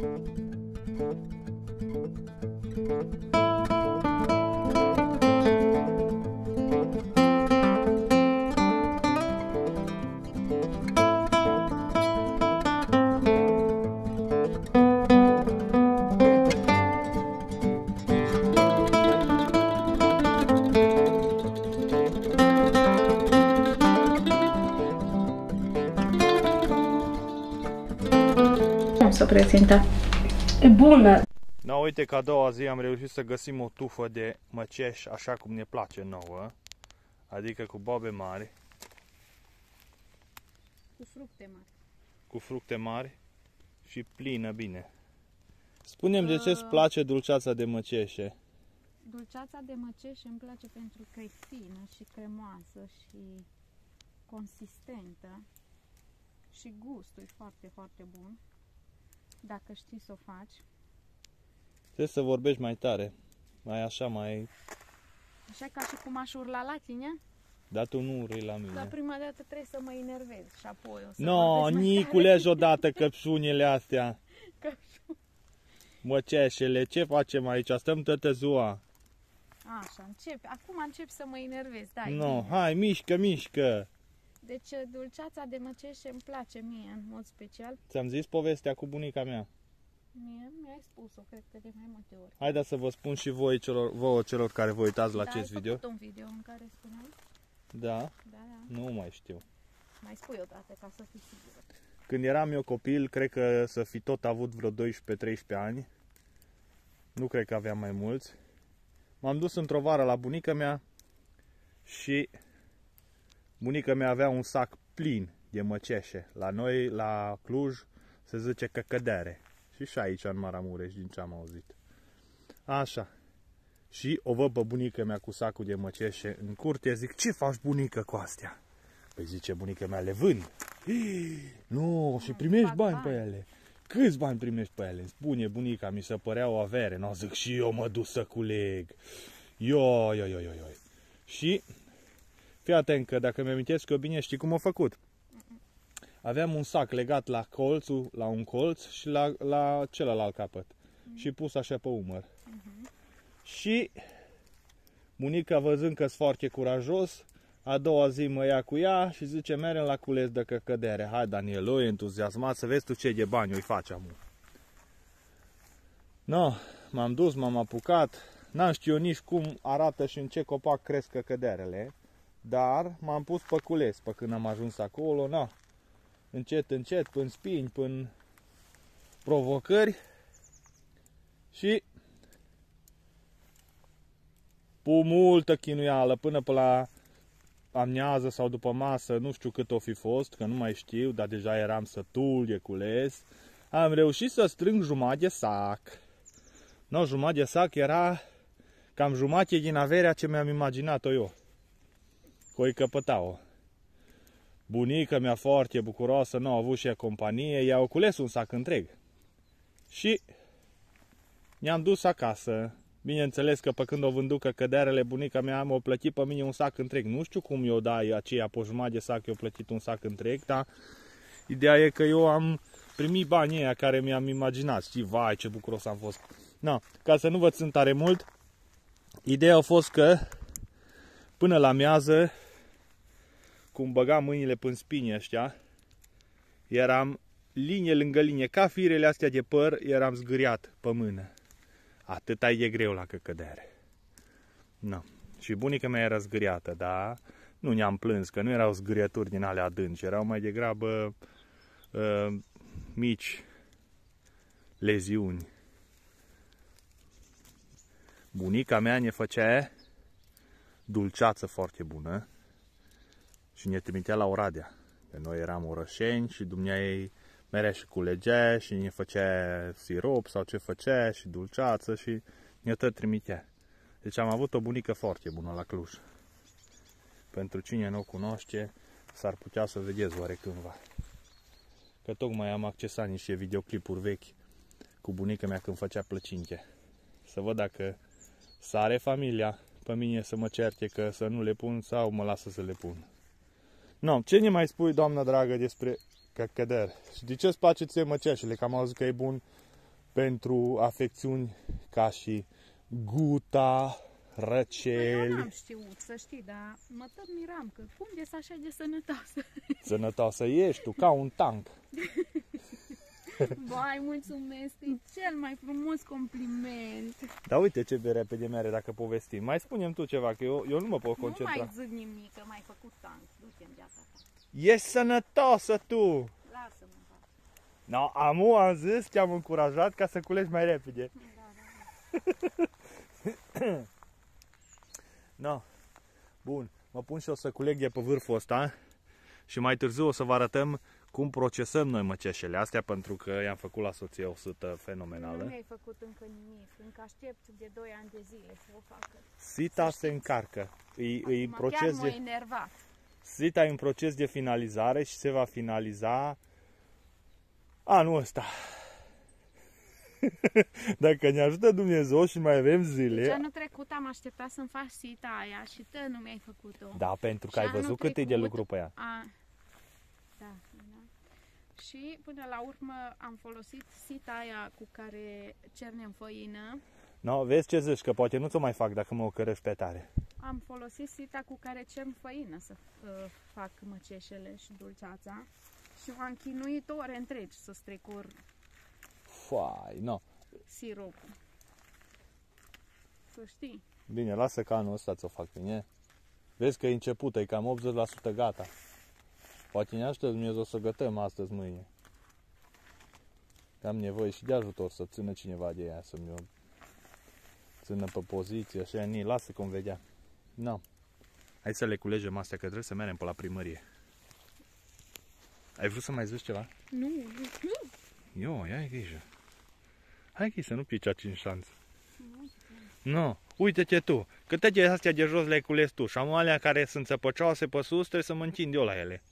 să prezinte. E bună! Na, uite că a doua zi am reușit să găsim o tufă de măceș așa cum ne place nouă. Adică cu bobe mari, Cu fructe mari. cu fructe mari și plină bine. Spune-mi de ce îți Uh. place dulceața de măceșe? Dulceața de măceș îmi place pentru că e fină și cremoasă și consistentă și gustul e foarte, foarte bun. Dacă știi să o faci. Trebuie să vorbești mai tare. Mai așa, mai... Așa ca și cum aș urla la tine, Dar tu nu urli la dar mine. prima dată trebuie să mă enervez și apoi o să No, vorbesc mai Niculegi odată căpșunile astea. tare. Măceșele, ce facem aici? Stăm toată ziua. Așa, încep. Acum încep să mă enervez, da. e No, bine. hai, mișcă, mișcă. Deci dulceața de măceș îmi place mie în mod special. Ți-am zis povestea cu bunica mea. Mie mi-ai spus-o, cred că de mai multe ori. Haideți să vă spun și voi celor, vouă celor care vă uitați la da, acest ai video. făcut un video în care spuneai? Da, Da, da. nu mai știu. Mai spui o dată ca să fii sigur. Când eram eu copil, cred că să fi tot avut vreo 12-13 ani. Nu cred că aveam mai mulți. M-am dus într-o vară la bunica mea și bunica mea avea un sac plin de măceșe. La noi, la Cluj, se zice căcădere. Și și aici, în Maramureș, din ce am auzit. Așa. Și o văd pe bunica mea cu sacul de măceșe în curte, zic, ce faci bunică cu astea? Păi zice bunica mea, le vând. Nu, și primești fac bani pe bani. ele. Câți bani primești pe ele? Îmi spune bunica, mi se părea o avere. Nu, zic, și eu mă duc să culeg. Io, io, io, io, io. Și, fii atent că dacă mi-amintesc eu bine, știi cum a făcut? Aveam un sac legat la colțul, la un colț și la, la celălalt capăt. Și pus așa pe umăr. Și bunica văzând că-s foarte curajos, a doua zi mă ia cu ea și zice, merem la cules de căcădere. Hai, Daniel, o entuziasmat să vezi tu ce de bani îi faci amu. No, m-am dus, m-am apucat. N-am știu nici cum arată și în ce copac cresc căcăderele, dar m-am pus pe cules pe când am ajuns acolo, no. Încet, încet, până spini, până provocări și cu multă chinuială până pe la amiază sau după masă, nu știu cât o fi fost, că nu mai știu, dar deja eram sătul de cules, am reușit să strâng jumătate de sac. No, jumătate de sac era cam jumătate din averea ce mi-am imaginat-o eu. Coi căpătau. Bunica mea foarte bucuroasă, nu a avut și ea companie, i-au cules un sac întreg. Și ne-am dus acasă. Bineînțeles că pe când o vânducă cădearele, bunica mea m-a plătit pe mine un sac întreg. Nu știu cum eu da aceea pe jumătate de sac, eu plătit un sac întreg, dar ideea e că eu am primit banii aia care mi-am imaginat. Știi, vai, ce bucuros am fost. Na, ca să nu vă țin tare mult, ideea a fost că până la miază, cum băgam mâinile până spini ăștia, eram linie lângă linie, ca firele astea de păr, eram zgâriat pe mână. Atât ai de greu la căcădere. Nu. Și bunica mea era zgâriată, dar nu ne-am plâns, că nu erau zgârieturi din alea adânci, erau mai degrabă uh, mici leziuni. Bunica mea ne făcea dulceață foarte bună și ne trimitea la Oradea. De noi eram orășeni și dumneai merea și culegea și ne făcea sirop sau ce făcea și dulceață și ne tot trimitea. Deci am avut o bunică foarte bună la Cluj. Pentru cine nu o cunoaște, s-ar putea să vedeți oarecândva. Că tocmai am accesat niște videoclipuri vechi cu bunica mea când făcea plăcinte. Să văd dacă sare familia pe mine să mă certe că să nu le pun sau mă lasă să le pun. No, ce ne mai spui, doamnă dragă, despre căcăder? Și de ce îți place ție măceșele? Că am auzit că e bun pentru afecțiuni ca și guta, Păi eu răceli, n-am știut, să știi, dar mă tot miram că cum de să așa de sănătoasă. sănătoasă ești tu, ca un tank. Vai, mulțumesc, e cel mai frumos compliment. Dar uite ce de repede mere dacă povestim. Mai spunem tu ceva, că eu, eu nu mă pot Nu concentra. mai zic nimic, că m-ai făcut tank. Du-te în viața ta. Ești sănătoasă tu! Lasă-mă, în pace. No, amu am zis, te-am încurajat ca să culegi mai repede. Da, da. No. Bun, mă pun și o să culeg de pe vârful ăsta și mai târziu o să vă arătăm cum procesăm noi măceșele astea pentru că i-am făcut la soție o sută Nu fenomenală. mi-ai făcut încă nimic, încă aștept de 2 ani de zile să o facă. Sita se încarcă. E, e Acum chiar proces m-a de, enervat. Sita e în proces de finalizare și se va finaliza anul ăsta. Dacă ne ajută Dumnezeu și mai avem Deci zile, anul trecut am așteptat să-mi faci sita aia și tu nu mi-ai făcut-o. da, pentru că Și ai anul văzut cât e de trecut- lucru pe ea. A, da, da. Și până la urmă am folosit sita aia cu care cernem făină. No, vezi ce zici, că poate nu ți-o mai fac dacă mă ocărăști pe tare. Am folosit sita cu care cern făină să uh, fac măceșele și dulceața. Și m-am chinuit ore întregi să strecur Fai, no. siropul. Să știi. Bine, lasă că anul ăsta ți-o fac bine. Vezi că e început, e cam 80% gata. Poate ne ajută Dumnezeu să gătăm astăzi, mâine. Că am nevoie și de ajutor să țină cineva de ea, să-mi o țină pe poziție, așa, ni, lasă cum vedea. No. Hai să le culegem astea, că trebuie să mergem pe la primărie. Ai vrut să mai zici ceva? Nu, nu, nu. Eu, ia ai grijă. Hai că să nu pici a 5 șanțe. Nu, uite-te tu, câte de astea de jos le-ai cules tu și am alea care sunt țăpăcioase pe sus, trebuie să mă întind eu la ele.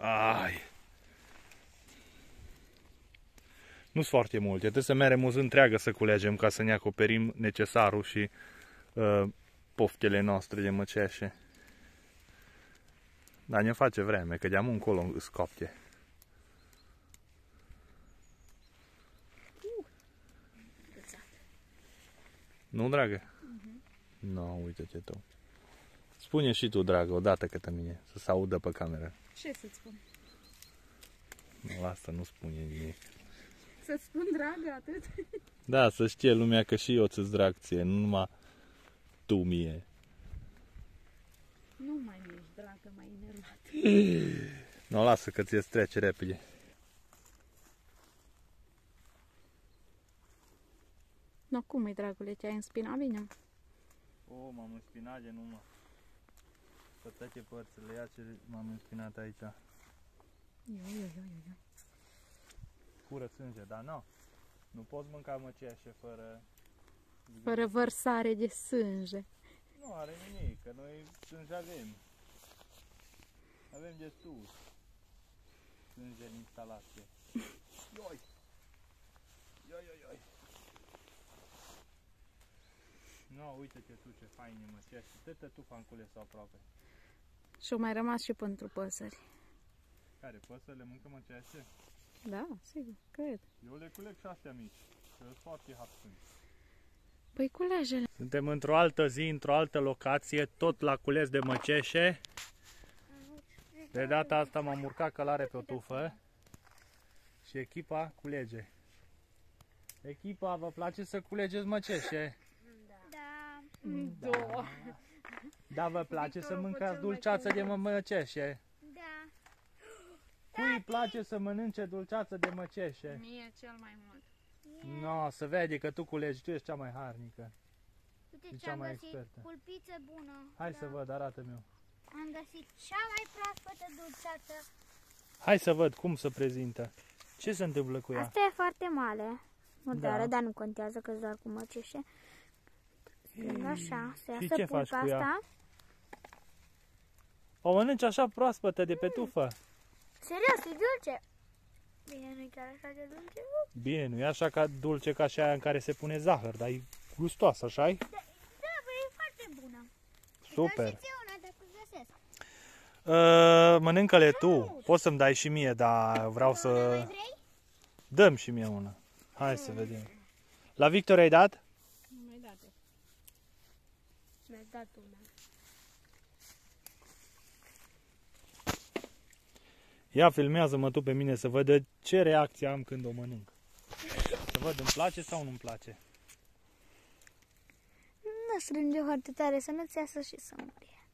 Ai. Nu-s foarte multe, trebuie să merem o zi întreagă să culegem ca să ne acoperim necesarul și uh, poftele noastre de măceșe. Dar ne face vreme, că de-am încolo scopte. Nu, dragă? Nu, no, uite-te tu. Spune și tu, dragă, odată către mine, să se audă pe cameră. Ce să-ți spun? Nu, asta nu spune nimic. Să-ți spun, dragă, atât? Da, să știe lumea că și eu ți-ți drag ție, nu numai tu mie. Nu mai ești dragă, mai enervat. Nu, lasă că ți-e trece repede. No, cum e, dragule, te-ai înspinat bine? O, m-am înspinat de numai. Pe toate părțile, ia ce m-am înspinat aici. Eu, eu, eu, eu, eu. Cură sânge, dar nu. Nu poți mânca măceașe fără... Fără vărsare de sânge. Nu are nimic, că noi sânge avem. Avem destul. Sânge în instalație. Ioi! Ioi, ioi, ioi! Nu, uite-te tu ce faine măceașe. Tătă tu am cules aproape. Și au mai rămas și pentru păsări. Care, păsările mâncă măceașe? Da, sigur, cred. Eu le culeg și astea mici. Că sunt foarte hapsâni. Păi culege Suntem într-o altă zi, într-o altă locație, tot la cules de măceșe. De data asta m-am urcat călare pe o tufă și echipa culege. Echipa, vă place să culegeți măceșe? Da. Două. Da, vă place să Victorul mâncați cel mai dulceață de mă- măceșe? Da. Cui îi place să mănânce dulceață de măceșe? Mie cel mai mult. No, să vede că tu culegi, tu ești cea mai harnică. Uite E ce cea am mai găsit. expertă. Pulpiță bună. Hai da. să văd, arată-mi eu. Am găsit cea mai proaspătă dulceață. Hai să văd cum se prezintă. Ce se întâmplă cu ea? Asta e foarte mare. Murdară, Da. dar nu contează că doar cu măceșe. Când așa, se Și iasă ce faci pulpa cu ea? Asta. O mănânci așa proaspătă de pe tufă? Serios, e dulce. Bine, nu e chiar așa de dulce. Bine, nu e așa ca dulce ca și aia în care se pune zahăr, dar e gustoasă, așa -i? Da, bă, e foarte bună. Super. Dar și ție una dacă găsesc. Uh, mănâncă-le tu. Poți să-mi dai și mie, dar vreau să... Mai vrei? Dăm și mie una. Hai să vedem. La Victor ai dat? Nu mai date. Mi-a dat una. Ia filmează-mă tu pe mine să văd de ce reacție am când o mănânc. Să văd îmi place sau nu-mi place. Nu strânge foarte tare să nu-ți iasă și să mori.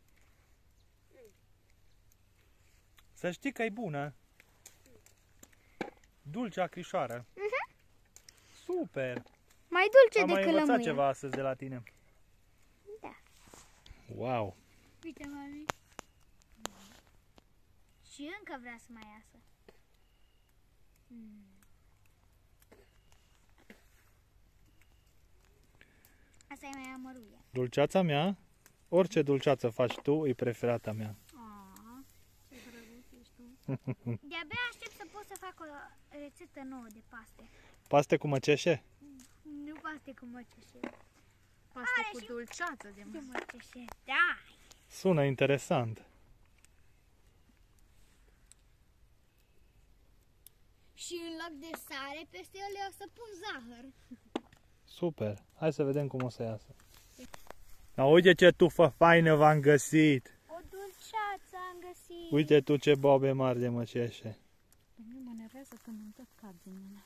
Să știi că e bună. Dulce acrișoară. Super! Mai dulce Am mai decât învățat lămâia. ceva astăzi de la tine. Da. Wow! Uite, mami. Și încă vrea să mai iasă. Mm. Asta e mai amăruie. Dulceața mea, orice dulceață faci tu, e preferata mea. Aa, ce drăguț ești tu. De-abia aștept să pot să fac o rețetă nouă de paste. Paste cu măceșe? Nu paste cu măceșe. Paste Are cu și- dulceață de De mă. măceșe, da. Sună interesant. Și în loc de sare, peste ele o să pun zahăr. Super. Hai să vedem cum o să iasă. Da, uite ce tufă faină v-am găsit. O dulceață am găsit. Uite tu ce bobe mari de măceșe. Pe mine mă nervează când îmi tot cad din mână.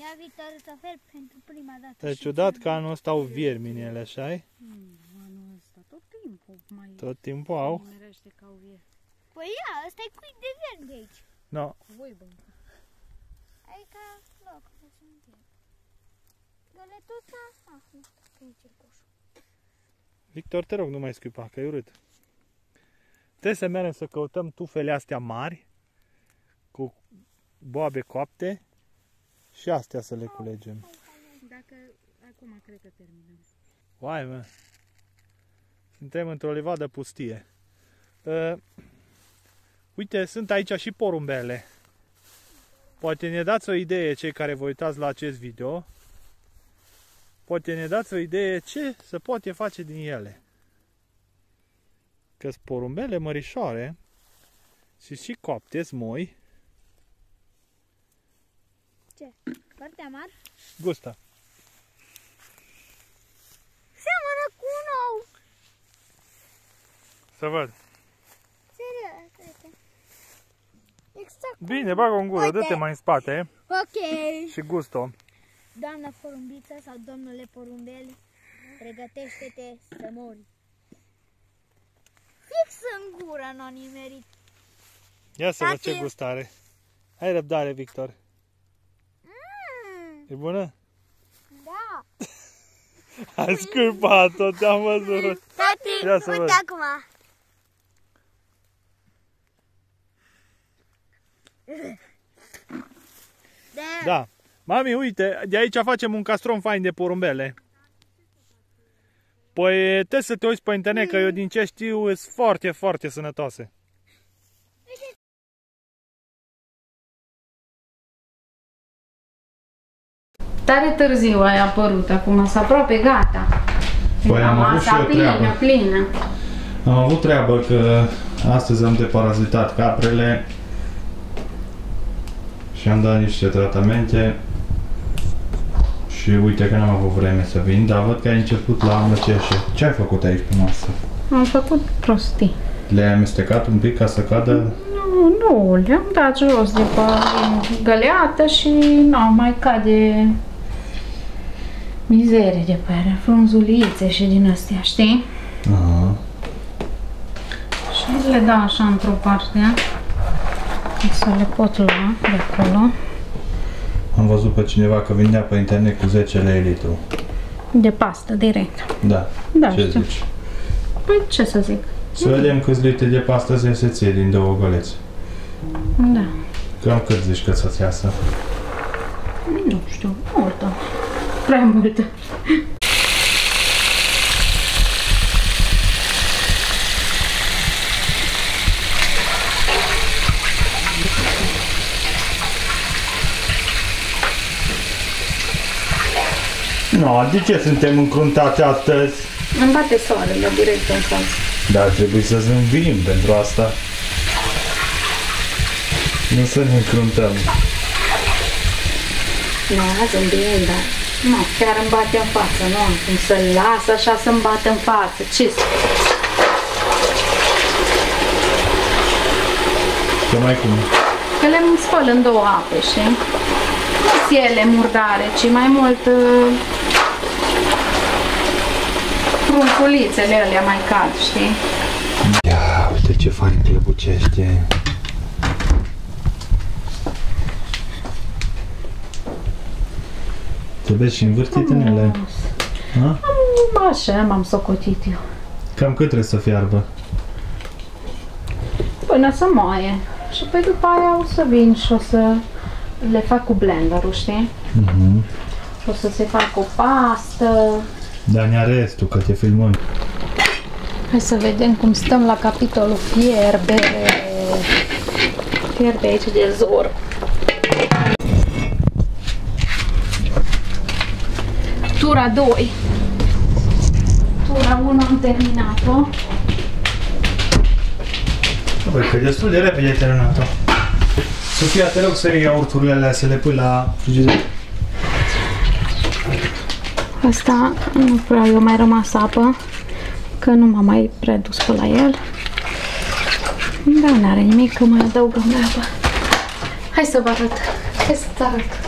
Ia Victor, îți ofer pentru prima dată. E și ciudat ție. că anul ăsta au viermi ele, așa -i? Hmm, anul ăsta tot timpul mai Tot timpul au. nimerește ca au vie. Păi ia, ăsta e cuit de verde aici. No. Cu voi băncă. Adică loc, nu sunt eu. Găletuța? Ah, nu, că e circușul. Victor, te rog, nu mai scuipa, că e urât. Trebuie să mergem să căutăm tufele astea mari, cu boabe coapte, și astea să le culegem. Dacă acum cred că terminăm. Uai, mă. Suntem într-o livadă pustie. Uh, uite, sunt aici și porumbele. Poate ne dați o idee, cei care vă uitați la acest video. Poate ne dați o idee ce se poate face din ele. că porumbele mărișoare și și coapte moi. Ce? Foarte amar? Gustă. Seamănă cu un ou. Să văd. Serios, uite. Exact. Bine, bagă în gură, Uite. dă-te mai în spate Ok. și gusto. Doamna porumbiță sau domnule porumbel, pregătește-te să mori. Fix în gură n-o nimerit. Ia să văd Tati. ce gustare. Ai răbdare, Victor. Mm, E bună? da. Ai scârpat-o, te-am văzut. Tati, Ia să uite văd. acum. Da. Da. Mami, uite, de aici facem un castron fain de porumbele. Păi trebuie să te uiți pe internet, că eu din ce știu sunt foarte, foarte sănătoase. Tare târziu ai apărut acum, s aproape gata. Păi am La avut și masa eu plină, treabă. plină. Am avut treabă că astăzi am deparazitat caprele și am dat niște tratamente și uite că n-am avut vreme să vin, dar văd că ai început la măceșe. Ce ai făcut aici pe masă? Am făcut prostii. Le-ai amestecat un pic ca să cadă? Nu, nu, le-am dat jos de pe găleată și nu, mai cade mizerie de pe ele, frunzulițe și din astea, știi? Aha. Și le dau așa într-o parte, ca să le pot lua de acolo. Am văzut pe cineva că vindea pe internet cu 10 lei litru. De pastă, direct. Da. Da, Ce știu. zici? Păi ce să zic? Să vedem câți litri de pastă se se ție din două găleți. Da. Cam cât zici că să-ți iasă? Nu știu, multă. Prea multă. Nu, de ce suntem încruntate astăzi? Îmi bate soarele direct în față. Dar trebuie să zâmbim pentru asta. Nu să ne încruntăm. Nu, zâmbim, dar... Nu, chiar îmi bate în față, nu am cum să-l las așa să-mi bată în față. Ce să... Că mai cum? Că le spăl în două ape, știi? Nu sunt ele murdare, ci mai mult uh, frunculițele alea mai cald, știi? Ia, uite ce fain clăbucește. Te vezi și învârtit în ele. Ha? Am, așa m-am socotit eu. Cam cât trebuie să fiarbă? Până să moaie. Și pe după aia o să vin și o să le fac cu blenderul, știi? Mhm. O să se facă o pastă. Dar ne restul, că te filmăm. Hai să vedem cum stăm la capitolul fierbe. Fierbe aici de zor. Tura 2. Tura 1 am terminat-o. Băi, că destul de repede ai terminat-o. Sofia, te rog să iei iaurturile alea, să le pui la frigider. Asta nu prea eu mai rămas apă, că nu m-am mai predus pe la el. Da, n-are nimic, că mai adăugăm de apă. Hai să vă arăt. Hai să-ți arăt.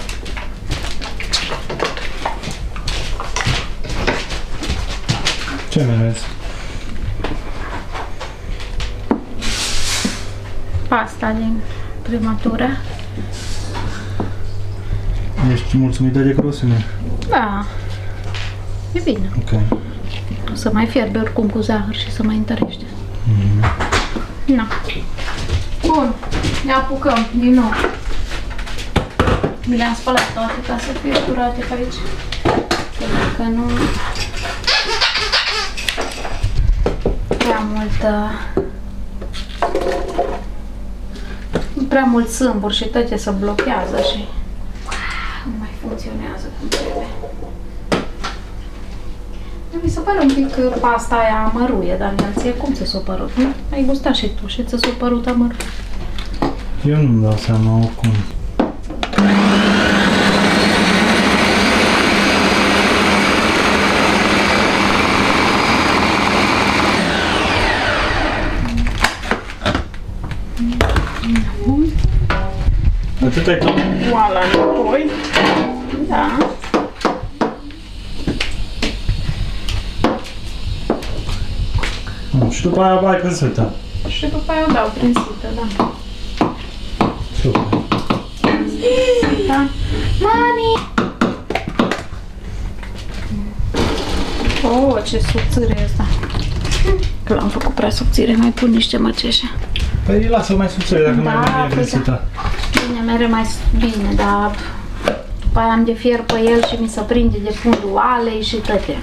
Ce mai vezi? Pasta din prima tură. Ești mulțumită de grosime? Da. E bine. Ok. O să mai fierbe oricum cu zahăr și să mai întărește. Na. Bun. Ne apucăm din nou. Mi le-am spălat toate ca să fie curate pe aici. Că dacă nu... Prea multă... Prea mult sâmburi și toate se blochează și nu mai funcționează cum trebuie. Mi se pare un pic că pasta aia amăruie, dar ție cum ți s-a părut? Nu? Ai gustat și tu și ți s-a părut amărut. Eu nu-mi dau seama oricum. Atât ai tot? Oala înapoi. Da. Nu, Și după aia bai pe sâtă. Și după aia o dau prin sită, da. Super. Da. Mami! Oh, ce subțire e asta. Că l-am făcut prea subțire, mai pun niște măceșe. Păi lasă mai subțire dacă Da, mai păi bine da. sâtă. Bine, mere mai bine, dar după aia am de fier pe el și mi se prinde de fundul oalei și toate.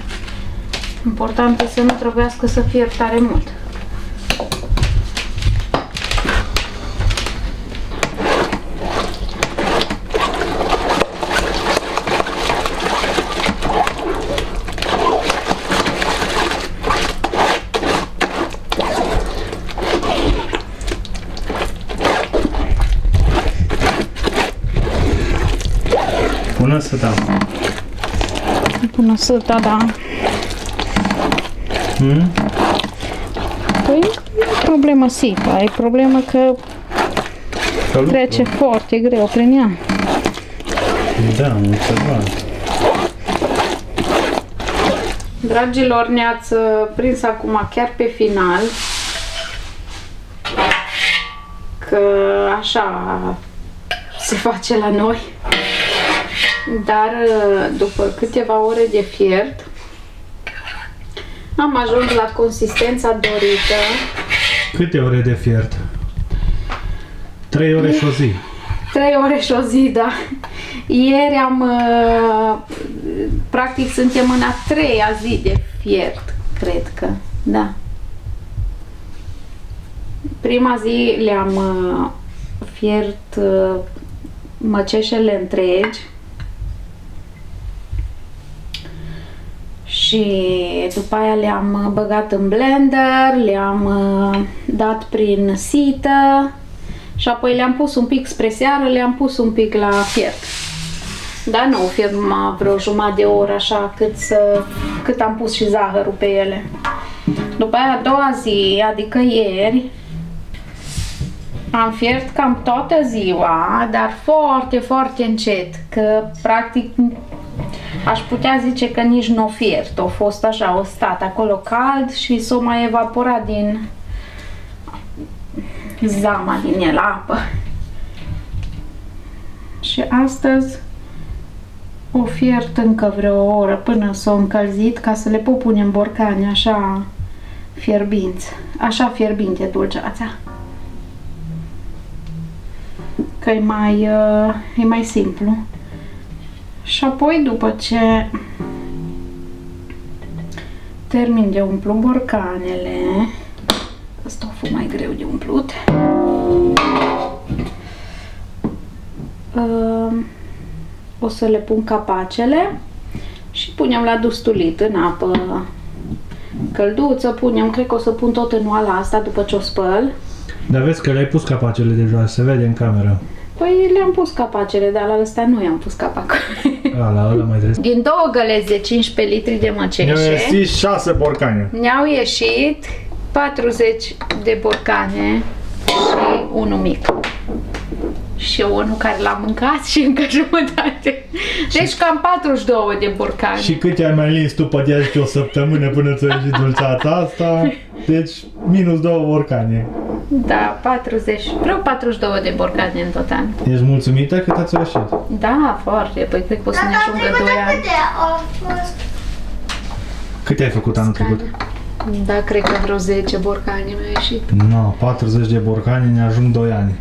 Important e să nu trebuiască să fierb tare mult. Până sâta. Până sâta, da. Hmm? Păi nu e problemă sipa, e problemă că Că lucru. trece foarte greu prin ea. Da, am observat. Dragilor, ne-ați uh, prins acum chiar pe final că așa se face la noi. Dar uh, după câteva ore de fiert am ajuns la consistența dorită. Câte ore de fiert? 3 ore și o zi. 3 ore și o zi, da. Ieri am, uh, practic suntem în a treia zi de fiert, cred că, da. Prima zi le-am uh, fiert uh, măceșele întregi și după aia le-am uh, băgat în blender, le-am uh, dat prin sită și apoi le-am pus un pic spre seară, le-am pus un pic la fiert. Da, nu, firma vreo jumătate de oră așa cât, să, cât am pus și zahărul pe ele. După aia a doua zi, adică ieri, am fiert cam toată ziua, dar foarte, foarte încet, că practic aș putea zice că nici nu o fiert. A fost așa, o stat acolo cald și s-o mai evaporat din zama din el, apă. Și astăzi o fiert încă vreo oră până s-o încălzit ca să le pot pune în borcane așa fierbinți. Așa fierbinte dulceața. Că e mai, uh, e mai simplu. Și apoi după ce termin de umplu borcanele, ăsta o fost mai greu de umplut, uh, o să le pun capacele și punem la dustulit în apă călduță, punem, cred că o să pun tot în oala asta după ce o spăl. Dar vezi că le-ai pus capacele deja, se vede în cameră. Păi le-am pus capacele, dar la ăsta nu i-am pus capacul. A, la ăla mai trebuie. Din două găleți de 15 litri de Ne-au măceșe, ieșit șase borcane. ne-au ieșit 40 de borcane și unul mic. Și unul care l-am mâncat și încă jumătate. Deci cam 42 de borcane. Și cât ai mai lins tu pe ea zice, o săptămână până ți-a ieșit dulceața asta? Deci minus două borcane. Da, 40, vreo 42 de borcane în total. Ești mulțumită cât ați ieșit? Da, foarte, păi cred că o să ne Data ajungă 2 trecută ani. câte au fost? Cât ai făcut anul trecut? Da, cred că vreo 10 borcane mi-au ieșit. No, 40 de borcane ne ajung 2 ani.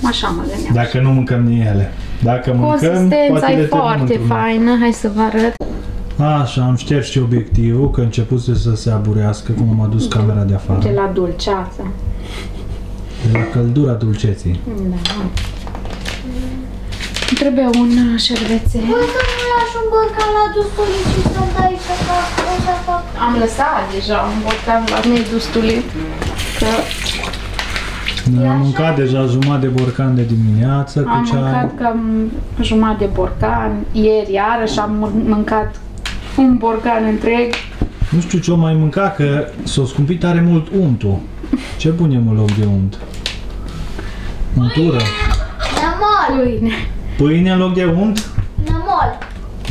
Cam așa mă gândeam. Dacă nu mâncăm din ele. Dacă mâncăm, Consistența poate e le tăiem foarte într-una. faină, hai să vă arăt. Așa, am șters și obiectivul, că începuse să se aburească cum am adus camera de afară. De la dulceață. De la căldura dulceții. Da. Îmi Trebuie un uh, șervețel. Poți să nu lași un borcan la dustulit și să-mi dai să fac, o să fac. Am lăsat deja un borcan la nedustulit. Că Am mâncat deja jumătate de borcan de dimineață cu am ceai. mâncat cam jumătate de borcan. Ieri iarăși am mâncat un borcan întreg. Nu știu ce o mai mânca, că s-o scumpit tare mult untul. Ce punem în loc de unt? Untură? Nămol, Pâine. Pâine în loc de unt? nămol.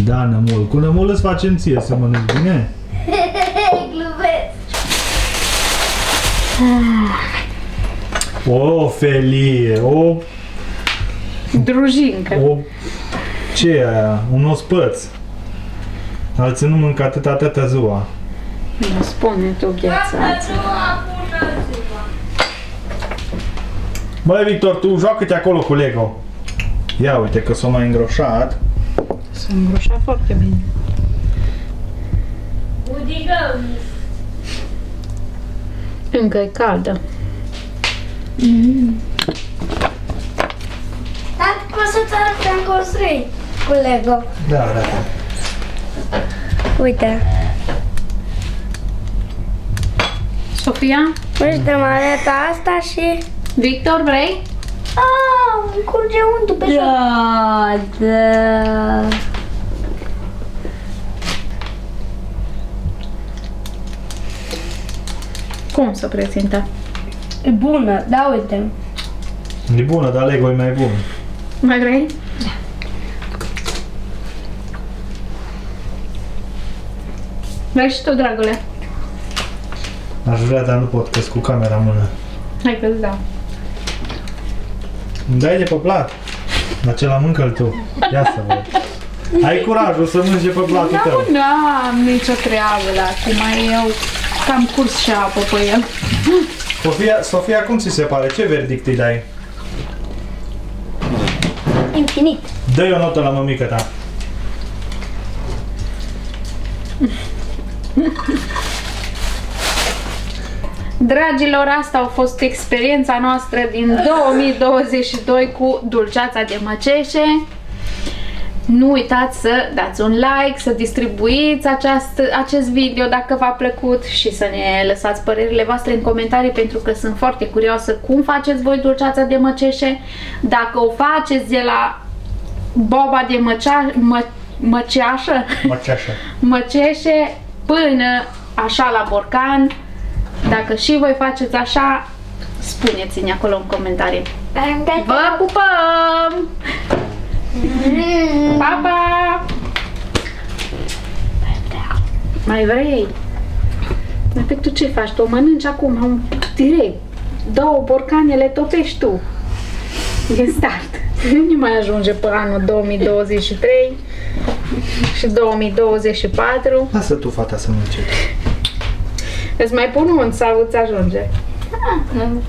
Da, nămol. Cu nămol îți facem ție să mănânci bine? Glumesc. O felie, o, Drujincă. o... ce e aia? Un ospăț. Alții nu mâncă atât atâta ziua. Nu spune tu gheața. Băi, Victor, tu joacă-te acolo cu Lego. Ia uite că s-a mai îngroșat. S-a îngroșat foarte bine. Încă e caldă. Dar poți să-ți arăt ce am construit cu Lego. Da, da. Uite. Sofia? Uite maneta asta și... Victor, vrei? Ah, îmi curge untul pe joc. Da, da. Cum să prezintă? E bună, da, uite. E bună, dar Lego e mai bun. Mai vrei? Vrei și tu, dragule? Aș vrea, dar nu pot, că cu camera în mână. Hai că-ți dau. Îmi dai de pe plat. Dar ce la mâncă tu? Ia să văd. Ai curajul să mânci de pe platul Da, tău. nu am nicio treabă, dar acum eu cam curs și apă pe el. Sofia, Sofia, cum ți se pare? Ce verdict îi dai? Infinit. Dă-i o notă la mămică ta. Dragilor, asta a fost experiența noastră din 2022 cu dulceața de măceșe. Nu uitați să dați un like, să distribuiți aceast, acest video dacă v-a plăcut și să ne lăsați părerile voastre în comentarii pentru că sunt foarte curioasă cum faceți voi dulceața de măceșe. Dacă o faceți de la boba de măcea, mă, măceașă, Măceașă. măceșe până așa la borcan. Dacă și voi faceți așa, spuneți-ne acolo în comentarii. Vă pupăm! Pa, pa! Mai vrei? Dar pe tu ce faci? Tu o mănânci acum, am direct. Două borcane le topești tu. Din start. Nu ne mai ajunge pe anul 2023 și 2024. Lasă tu fata să mănânce. Îți mai pun un sau îți ajunge? Nu.